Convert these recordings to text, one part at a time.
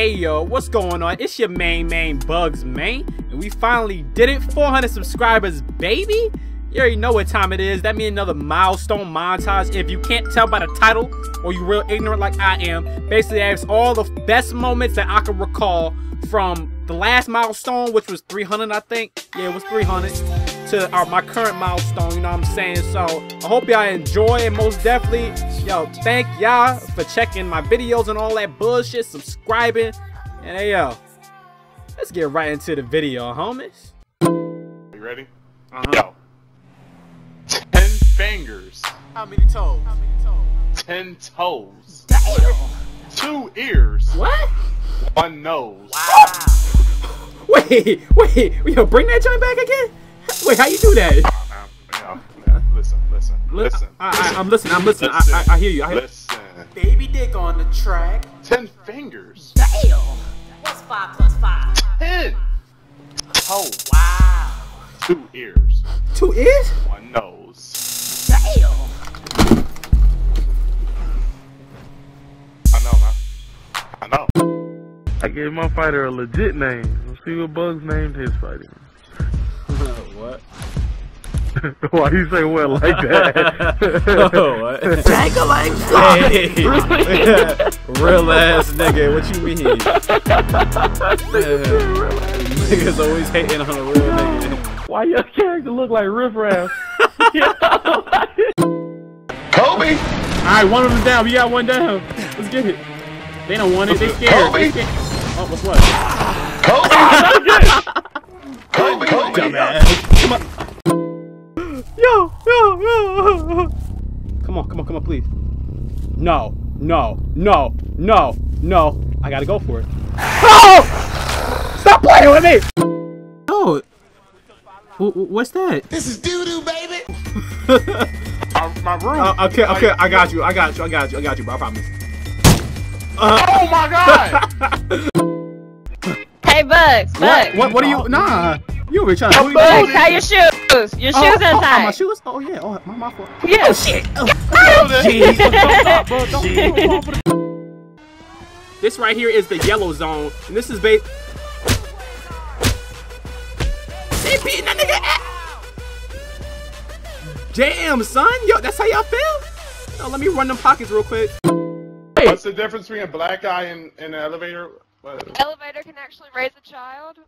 Hey yo, what's going on? It's your main main BuGzMAIN, and we finally did it. 400 subscribers, baby. You already know what time it is. That means another milestone montage. If you can't tell by the title, or you real ignorant like I am, basically have all the best moments that I can recall from the last milestone, which was 300, I think. Yeah, it was 300 to our, my current milestone, you know what I'm saying? So I hope y'all enjoy and most definitely, yo, thank y'all for checking my videos and all that bullshit, subscribing, and hey yo, let's get right into the video, homies. You ready? Uh-huh. Go. Ten fingers, How many toes? How many toes? ten toes, Damn. two ears, What? one nose. Wow. Wait, wait, yo, bring that joint back again? Wait, how you do that? Listen, listen. I, I, am listening, I'm listening. I, Listen. I, I hear you. I hear Listen. Baby dick on the track. Ten fingers, Damn. What's five plus five? ten toes, Wow. two ears, Two ears? one nose. Damn. I know, man. I know. I gave my fighter a legit name. Let's see what Bugs named his fighter. What? Why you say what like that? Oh, what? Hey, real ass nigga, what you mean? Niggas always hating on a real nigga. Why your character look like Riff Raff? Kobe. Alright, one of them down. We got one down. Let's get it. They don't want it. They scared. They scared. Oh, what's what? Kobe. Kobe. Dumbass. Come on. Yo, yo, yo. Come on, come on, come on, please. No, no, no, no, no. I gotta go for it. Oh! Stop playing with me! Oh. wh- wh- What's that? This is doo doo, baby. My, my room. Uh, okay, okay, I got you, I got you, I got you, I got you, bro, I promise. Oh my god. Hey, Bugs, What? What? What are you? Nah. You over here trying to. What Bugs, how your shoes? Your oh, shoes oh, oh, oh, my shoes? Oh yeah. Oh, my, my fault. Yeah. Oh shit. Oh, oh, oh jeez. this right here is the yellow zone, and this is bait. They beating that nigga ass. Damn, son. Yo, that's how y'all feel? Yo, let me run them pockets real quick. What's the difference between a black guy and, and an elevator? What? Elevator can actually raise a child.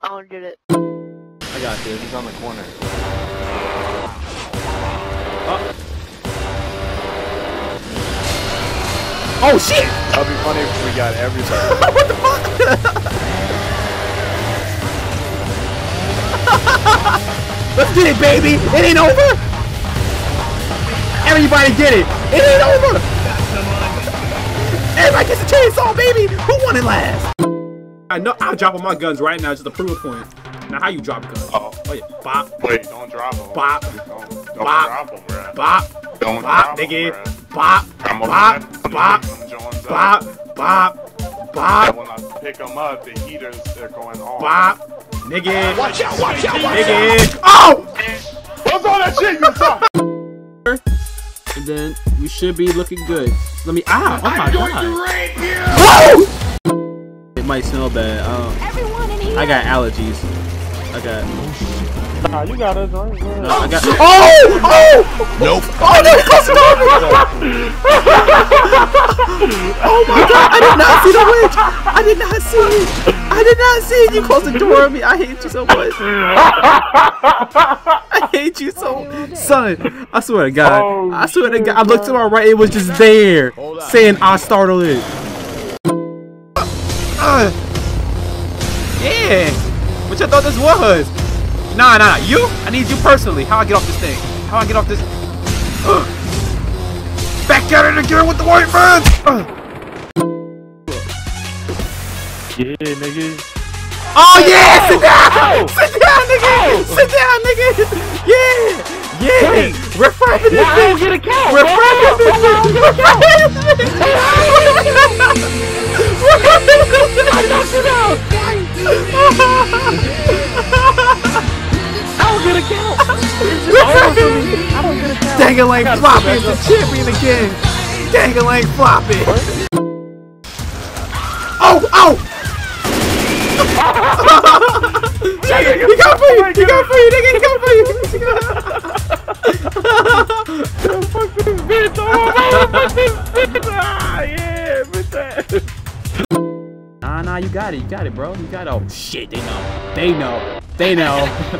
I don't get it. I got this. He's on the corner. Oh, oh shit! That'd be funny if we got everybody. What the fuck? Let's get it, baby. It ain't over. Everybody get it. It ain't over. Everybody gets a chainsaw, baby. Who won it last? I know. I'll drop on my guns right now just to prove a point. Now, how you drop guns? Oh. Oh yeah, bop, Wait, don't drop him. Bop. Don't, don't Bop. drop him, bruh. bop, Don't bop, drop him, nigga, bruh. bop, I'm gonna bop, let- I'm bop, gonna pick them joints up. bop, bop, And bop, when I pick them up, the heaters, they're going on. bop, nigga, Watch out, watch out, watch out. nigga. Oh! What's all that shit you talking? And then we should be looking good. Let me. Ah! Oh my Going god! to rape you. Whoa! It might smell bad. Um, Everyone in here. I got allergies. I got. nah, you got us right. No, I got. Oh! Oh! Nope. Oh no! Close the door! oh my god! I did not see the witch! I did not see it! I did not see it! You closed the door on me! I hate you so much! I hate you so Son, I swear to God. Oh, I swear to shit, God. I looked to my right, it was just there. Saying I startled it. Uh, yeah. What you thought this was? Nah, nah, you? I need you personally. How I get off this thing? How I get off this? Ugh. Back at it again with the white man! Ugh. Yeah, nigga. Oh yeah! Sit down! Sit down, nigga! Sit down, nigga! Yeah! Yeah! We're fighting this thing! get a cat. We're this thing! We're fighting this thing! We're this thing! I knocked him out! I don't get a count! It's just over for me. I don't get a count. Dangalang Floppy is the champion again! Dangalang Floppy! Oh! Oh! he got for you! He got for you, nigga! He got for you! Fuck this bitch! Oh, fuck this bitch! Ah, yeah, bitch! That. Nah, nah, you got it. You got it, bro. You got it. Oh, shit. They know. They know. They know.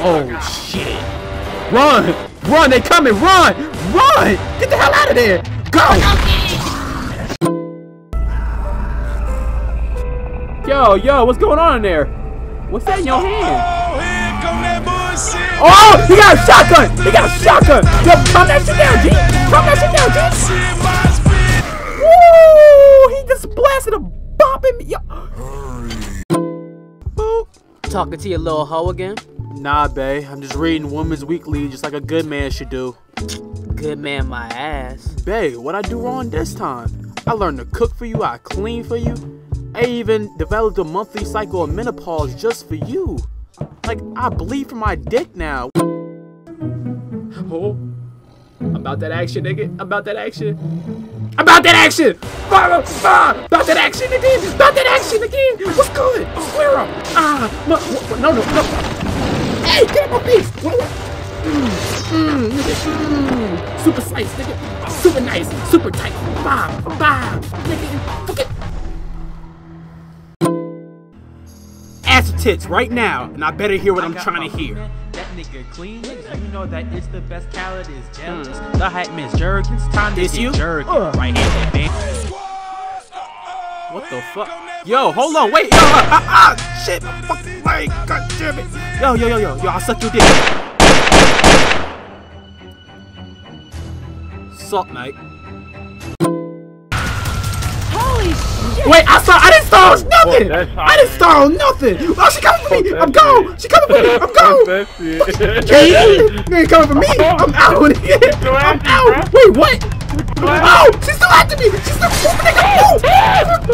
oh, oh shit. Run. Run. They coming. Run. Run. Get the hell out of there. Go. Yo, yo, what's going on in there? What's that in your hand? Oh, oh he got a shotgun! He got a shotgun! Yo, calm that shit down, G! Calm that shit down, G! Woo! He just blasted a bop me. Yo. Boop. Talking to your little hoe again? Nah, bae. I'm just reading Women's Weekly just like a good man should do. Good man, my ass. Bae, what I do wrong this time? I learned to cook for you, I clean for you. I even developed a monthly cycle of menopause just for you. Like, I bleed from my dick now. Oh, about that action, nigga. About that action. About that action! Ah, About that action again! About that action again! What's good? Square up! Ah! No, no, no, no! Hey, get up my face! What, what? Mm, mm, mm. Super slice, nigga. Super nice, super tight. Bob, bob, nigga. Fuck it. Ass tits right now, and I better hear what I'm trying to hear. Nigga clean. You know that it's the best calories. Jealous. The hype Miss Jergens. Time to It's get you? Jergens. Uh. Right here, man. What the fuck? Yo, hold on, wait, yo, ah, ah, ah, shit, my fucking god damn it. Yo, yo, yo, yo, yo, I'll suck your dick. Suck, mate. Wait, I saw, I didn't start nothing. I didn't start nothing. Oh, she coming for me. I'm that gone. She coming for me. I'm Fuck gone. that. Ain't coming for me. I'm out. I'm out. Wait, what? Oh, she's still after me. She's still nigga.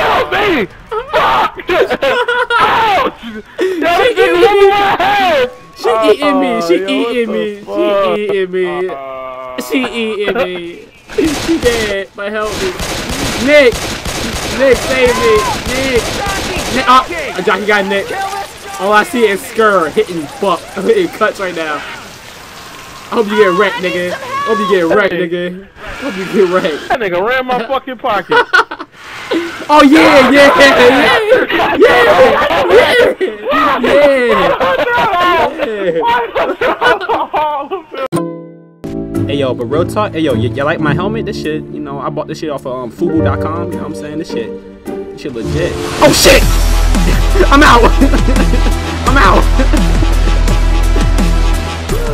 Help me! She eating me. She Oh, yo, what eating me. fuck? She eating me. She eating me. She dead. But help me. Nick. Nick, save me. Nick. Nick. Oh, jockey got Nick. All I see is Skur hitting buck. hitting cuts right now. I hope you get wrecked, nigga. I hope you get wrecked, nigga. I hope you get wrecked. That nigga ran my fucking pocket. Oh yeah, yeah, yeah, yeah, yo, but real talk, hey yo, you, you like my helmet? This shit, you know, I bought this shit off of um, Fubu.com. You know what I'm saying? This shit, this shit legit. Oh shit! I'm out. I'm out.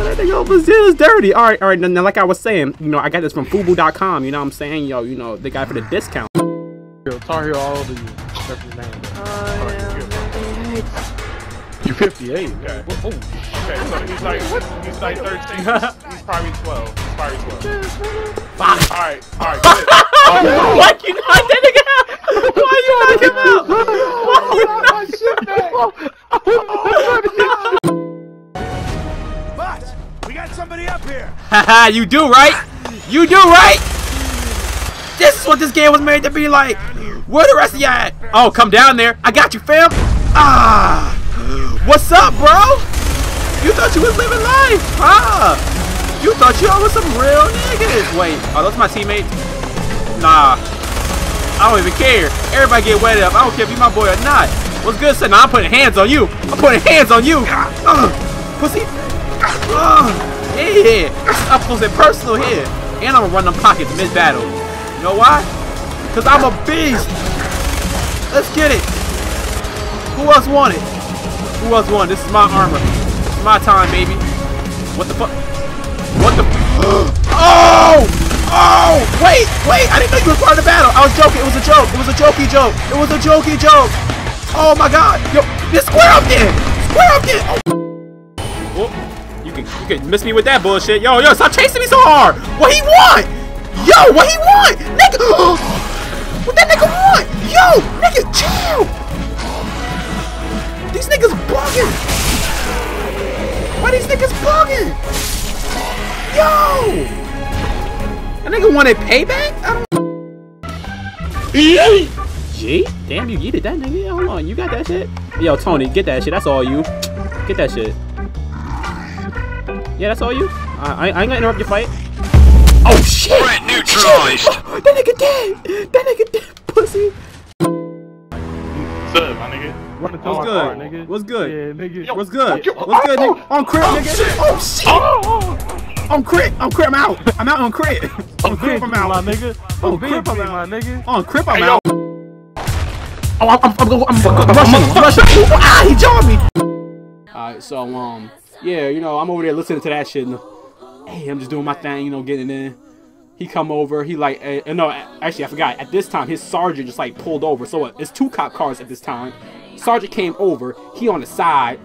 That nigga Brazil is dirty. All right, all right. Now, like I was saying, you know, I got this from Fubu.com. You know what I'm saying? Yo, you know, they got it for the discount. Tar Heel all over you. That's his name. You're 58. Okay. Okay, so he's like, he's like 13. He's probably 12. He's probably 12. Fuck. Alright, alright, good. Why you knock that nigga out? Why you knock him out? Why But we got somebody up here. Haha, you do right? You do right? This is what this game was made to be like. Where the rest of y'all at? Oh, come down there. I got you, fam. Ah. What's up, bro? You thought you was living life, huh? You thought you was some real niggas. Wait, are those my teammates? Nah. I don't even care. Everybody get wet up. I don't care if you my boy or not. What's good, son? I'm putting hands on you. I'm putting hands on you. Pussy. Uh, yeah. It's up close and personal here. And I'm gonna run them pockets mid-battle. You know why? Because I'm a beast. Let's get it. Who else want it? Who else want it? This is my armor. It's my time, baby. What the fuck? What the? oh! Oh! Wait! Wait! I didn't know you were part of the battle. I was joking. It was a joke. It was a jokey joke. It was a jokey joke. Oh my god! Yo, this square up there! Square up there! Oh. Oh, you can you can miss me with that bullshit. Yo, yo, stop chasing me so hard! What he want? Yo, what he want? Nigga! what that nigga want? Yo, nigga, chill! These niggas bugging! Why these niggas bugging? Yo! That nigga wanted payback? I don't G? Damn, you yeeted that nigga. Hold on, you got that shit? Yo, Tony, get that shit. That's all you. Get that shit. Yeah, that's all you. I, I ain't gonna interrupt your fight. Oh shit! Threat neutralized. that nigga dead. That nigga dead, pussy. What's up, my nigga? Run the What's car, good? nigga. What's good? Yeah, nigga. What's good? Yo, What's good, oh, oh, oh, nigga? On crit, nigga. Oh shit! Oh, On crit. On crit. I'm out. I'm out on crit. On crit. I'm my out. nigga. On crib, I'm my out. nigga. On crip. I'm out. Oh, I'm, I'm, I'm, I'm, I'm rushing. I'm rushing. Ah, he jawed me. Alright, so um, yeah, you know, I'm over there listening to that shit. And, hey, I'm just doing my thing, you know, getting in. He come over. He like, uh, no, actually, I forgot. At this time, his sergeant just like pulled over. So uh, it's two cop cars at this time. Sergeant came over. He on the side.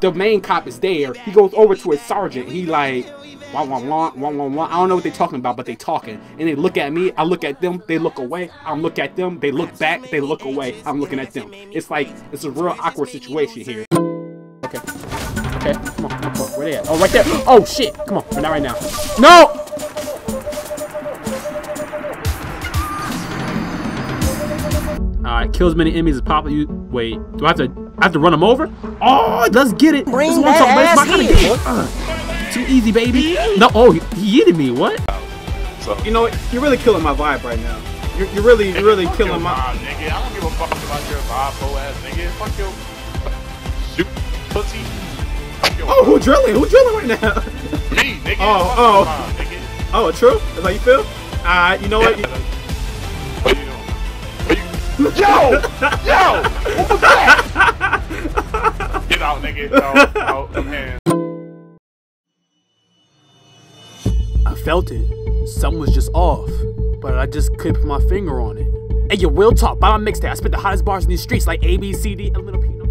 The main cop is there. He goes over to his sergeant. He like, wah, wah, wah, wah, wah, wah. I don't know what they're talking about, but they talking. And they look at me. I look at them. They look away. I'm look at them. They look back. They look away. I'm looking at them. It's like it's a real awkward situation here. Okay. Okay. Come on. Come on. Where they at? Oh, right there. Oh shit. Come on. But not right now. No. Alright, kill as many enemies as possible. You wait. Do I have to? I have to run them over? Oh, let's get it. Bring this is what I'm talking about. It's my kind of game. Uh, too easy, baby. No. Oh, he, he yeeted me. What? So, You know, you're really killing my vibe right now. You're, you're really, you're really fuck your killing my. vibe, nigga. I don't give a fuck about your vibe, hoe ass nigga. Fuck your shoot pussy. Fuck your Oh, who drilling? Who drilling right now? me, nigga. Oh, Fuck oh. your vibe, nigga. Oh, true. That's how you feel? Alright, you know what? What you doing? What you... Yo! Yo! What was that? Get out, nigga. No, no, them hands. Felt it. Something was just off, but I just couldn't put my finger on it. Hey, yo, real talk. Buy my mixtape. I spit the hottest bars in these streets like A, B, C, D, and Little Pino.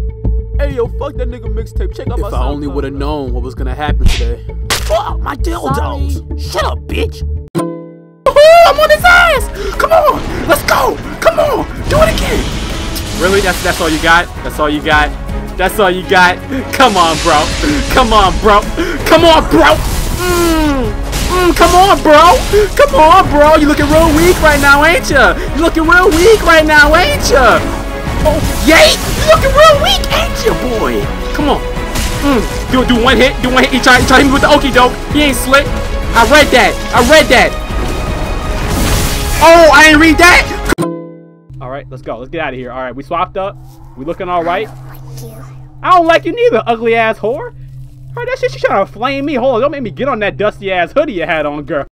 Hey, yo, fuck that nigga mixtape. Check out my If I only would have known what was gonna happen today. Fuck my dildos. Shut up, bitch. I'm on his ass. Come on. Let's go. Come on. Do it again. Really? That's that's all you got? That's all you got? That's all you got? Come on, bro. Come on, bro. Come on, bro. Mm. Mm, come on, bro. Come on, bro. You looking real weak right now, ain't ya? You looking real weak right now, ain't ya? Oh, yay! You looking real weak, ain't ya, boy? Come on. Mm. Do do one hit. Do one hit. He try, he try to hit me with the okey doke. He ain't slick. I read that. I read that. Oh, I ain't read that. All right, let's go. Let's get out of here. All right, we swapped up. We looking all right. I don't like you neither, ugly ass whore. Heard that shit? She trying to flame me. Hold on, don't make me get on that dusty ass hoodie you had on, girl.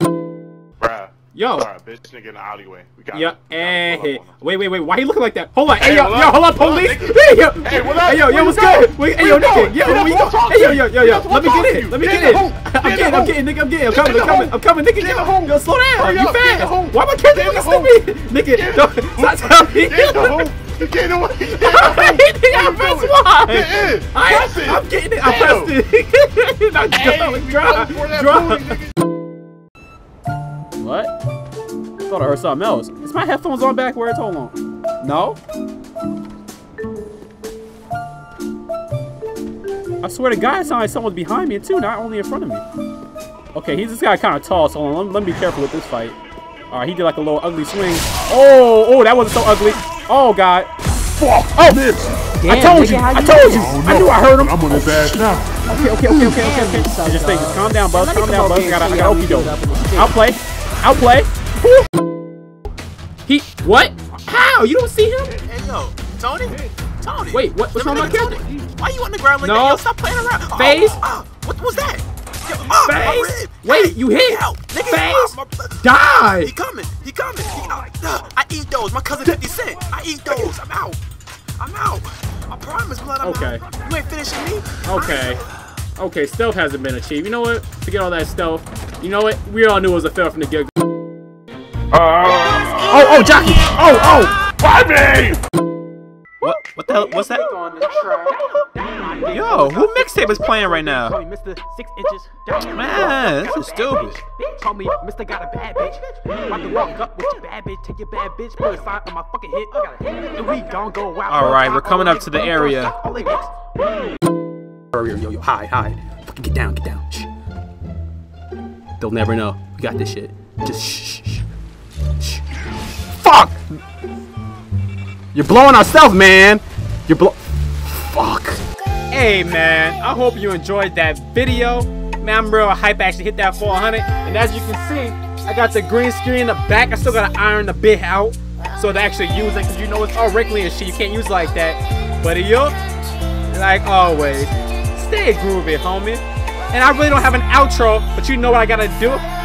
Bruh. Yo. Alright, bitch, nigga in the alleyway. We got Yeah. We got him. eh, on him. wait, wait, wait. Why he looking like that? Hold on, hey, Hey, yo, yo, hold up, police. Hey, yo, Hey, what up? Hey, yo, yo, what's good? Wait, hey, yo, nigga, yo, where we'll go? Hey, yo, yo, yo, yo, let me get in, let me get in. I'm getting, I'm getting, nigga, I'm getting, I'm coming, I'm coming. I'm coming, nigga, Get in the in. Yo, slow down, you up, get in the fast. Why am I carrying Get in this the to me? Nigga, don't, stop telling me. Get in the hole. Get in the hole. Get in the hole. I pressed Y. Get in. I, Press it. I'm getting it. I pressed it. Now Hey, go, we drop, going for drop. booty, nigga. What? Thought I heard something else. Is my headphones on backwards? Hold on. No? I swear to God, it sounded like someone's behind me too, not only in front of me. Okay, he's this guy kind of tall, so let, let me be careful with this fight. All right, he did like a little ugly swing. Oh, oh, that wasn't so ugly. Oh God. Fuck. Oh, I told you. I told you. Oh, I knew I heard him. I'm on his ass now. Okay, okay, okay, okay, okay, okay. Just, just, just calm down, buzz. Calm down, buzz. I got, I got okey doke. I'll play. I'll play. He what? How? You don't see him? Hey yo, Tony? Tony. Wait, what? What's wrong with my Tony, character? Why you on the ground like No. that? Yo, stop playing around. Oh, Phase? Oh, what was that? Yo, my Phase? rib. Wait, you hit? Help. Nigga, Phase? my- Die! He coming. He coming. He, uh, I eat those. My cousin 50 Cent. I eat those. I'm out. I'm out. I promise, blood. I'm Okay. out. You ain't finishing me. Okay. Okay, stealth hasn't been achieved. You know what? Forget all that stealth. You know what? We all knew it was a fail from the get go. Oh, oh, jockey! Oh, oh! Why me? What? What the hell? What's that? Yo, who mixtape is playing right now? Mr. Six Inches. Man, this is stupid. Call me Mr. Got a Bad Bitch. About to walk up with your bad bitch. Take your bad bitch. Put a sign on my fucking hit. And we gon' go out. All right, we're coming up to the area. Hurry, yo, yo, hide, hide. Fucking get down, get down. Shh. They'll never know. We got this shit. Just shh, shh, shh. shh. Fuck! You're blowing ourselves, man. You're blow. Fuck. Hey, man. I hope you enjoyed that video. Man, I'm real hype. I actually hit that 400. And as you can see, I got the green screen in the back. I still got to iron the bit out so to actually use it because you know it's all wrinkly and shit. You can't use like that. But uh, yo, like always, stay groovy, homie. And I really don't have an outro, but you know what I gotta do?